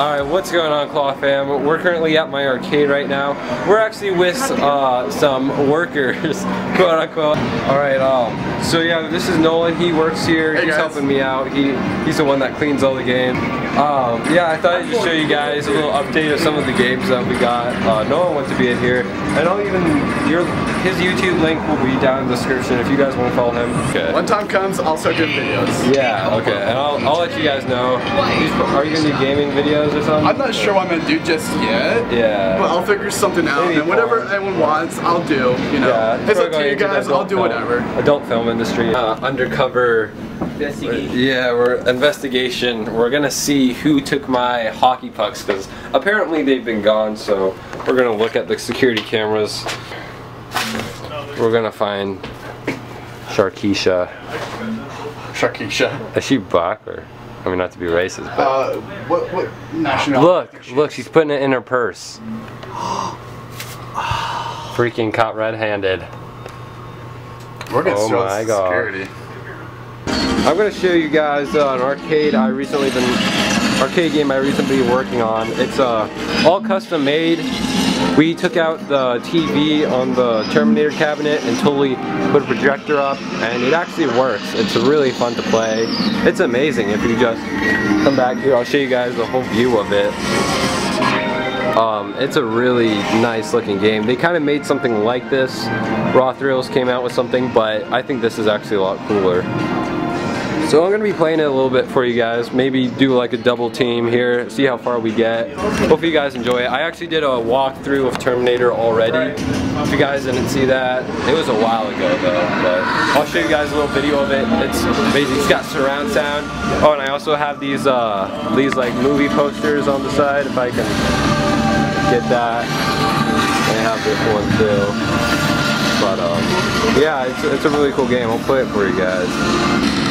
Alright, what's going on Claw fam? We're currently at my arcade right now. We're actually with uh, some workers, quote unquote. Alright, um, so yeah, this is Nolan, he works here, Hey, he's guys. helping me out. He He's the one that cleans all the game. Um, yeah, I thought I'd just show you guys a little update of some of the games that we got. Uh, Nolan wants to be in here. And I'll even, your, his YouTube link will be down in the description if you guys want to follow him. Okay. When time comes, I'll start doing videos. Yeah, okay, and I'll, I'll let you guys know. Are you gonna do gaming videos or something? I'm not sure what I'm gonna do just yet. Yeah. But I'll figure something out, Maybe and whatever porn. anyone wants, I'll do. You know, Yeah, it's up to you going into the guys. I'll do film- whatever. Adult film industry. Uh, undercover. Yeah, we're investigation. We're gonna see who took my hockey pucks because apparently they've been gone. So we're gonna look at the security cameras. We're gonna find Sharkeisha. Sharkeisha. Is she black or? I mean, not to be racist, but Uh, what what national? look, look, she's putting it in her purse. Freaking caught red-handed. We're gonna Oh steal my God. security. I'm gonna show you guys uh, an arcade I recently been arcade game I recently been working on. It's uh, all custom made. We took out the TV on the Terminator cabinet and totally put a projector up and it actually works. It's really fun to play. It's amazing if you just come back here. I'll show you guys the whole view of it. Um, it's a really nice looking game. They kind of made something like this. Raw Thrills came out with something, but I think this is actually a lot cooler. So I'm gonna be playing it a little bit for you guys. Maybe do like a double team here, see how far we get. Hope you guys enjoy it. I actually did a walkthrough of Terminator already. If you guys didn't see that, it was a while ago though. But I'll show you guys a little video of it. It's amazing. It's got surround sound. Oh, and I also have these uh, these like movie posters on the side. If I can get that. I have this one too. But um, yeah, it's, it's a really cool game. I'll play it for you guys.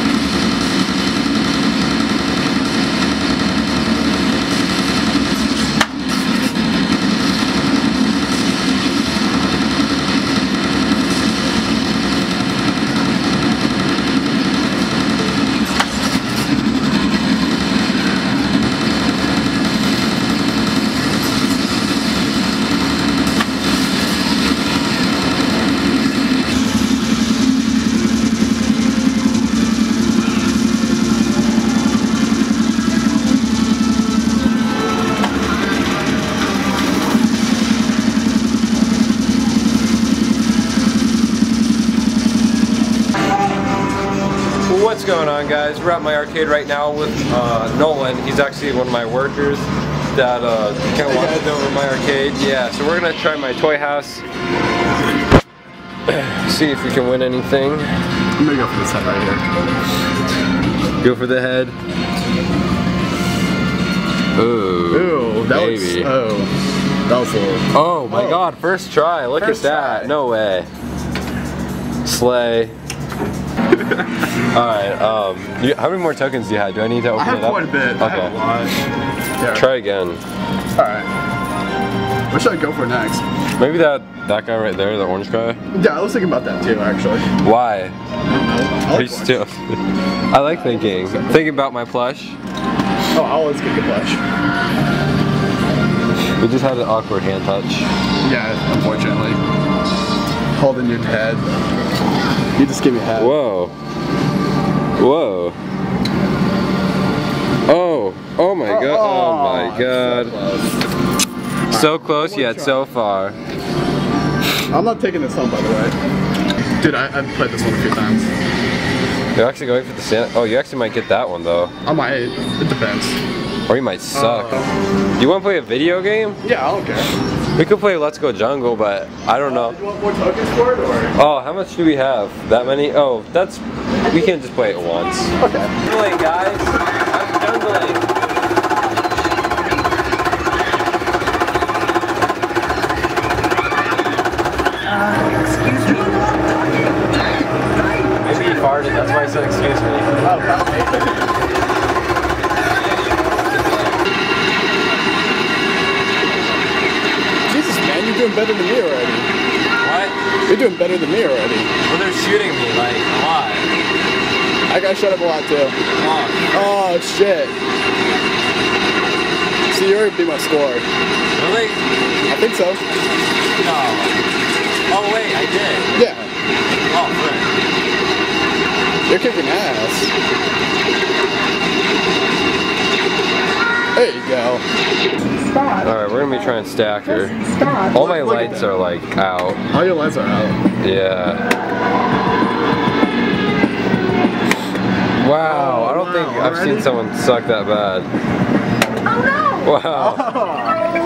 What's going on guys? We're at my arcade right now with uh, Nolan. He's actually one of my workers that uh, kind of walked over my arcade. Yeah, so we're gonna try my toy house. See if we can win anything. I'm gonna go for this head right here. Go for the head. Ooh. Ooh, that baby. was oh, that was a little. Oh my Oh. god, first try. Look First at that. try. No way. Slay. Alright, um, you, how many more tokens do you have? Do I need to open I have it up? quite a bit. Have a. Try again. All right. What should I go for next? Maybe that that guy right there, the orange guy. Yeah, I was thinking about that too, actually. Why? I like still. I like thinking. Thinking about my plush. Oh, I always get the blush. We just had an awkward hand touch. Yeah, unfortunately. Holding your head. You just give me head. Whoa. Whoa. Oh. Oh my god. Oh my god. So close yet so far. I'm not taking this home, by the way. Dude, I, I've played this one a few times. You're actually going for the Santa. Oh, you actually might get that one though. I might. It depends. Or you might suck. Uh, Do you want to play a video game? yeah, I don't care. We could play Let's Go Jungle, but I don't know. You want more tokens for it, or? Oh, how much do we have? That many? Oh, that's. We can just play it once. Okay. Jungling, guys. I'm jungling. Maybe he farted. That's why I said excuse me. Oh, doing better than me already. What? You're doing better than me already. Well, they're shooting me like a lot. I got shut up a lot too. Oh, Oh shit. So you already beat my score. Really? I think so. No. Oh wait, I did. Yeah. Oh, frick. You're kicking ass. There you go. Stop. Alright, we're gonna be trying stacker. Stop. All my Look lights are like out. All your lights are out. Yeah. Wow, oh, I don't think I've seen someone suck that bad. Oh no! Wow. Oh.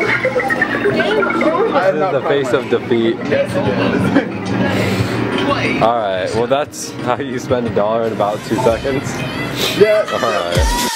Game over. I This is the face of defeat. Alright, well that's how you spend a dollar in about two seconds. Yeah. Alright.